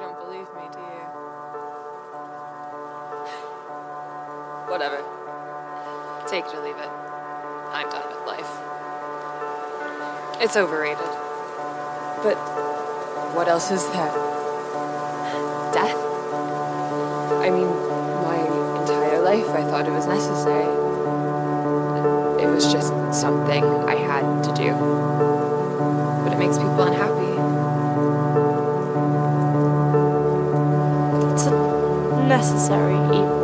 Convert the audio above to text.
You don't believe me, do you? Whatever. Take it or leave it. I'm done with life. It's overrated. But what else is there? Death? I mean, my entire life I thought it was necessary. It was just something I had to do. But it makes people unhappy. necessary evil.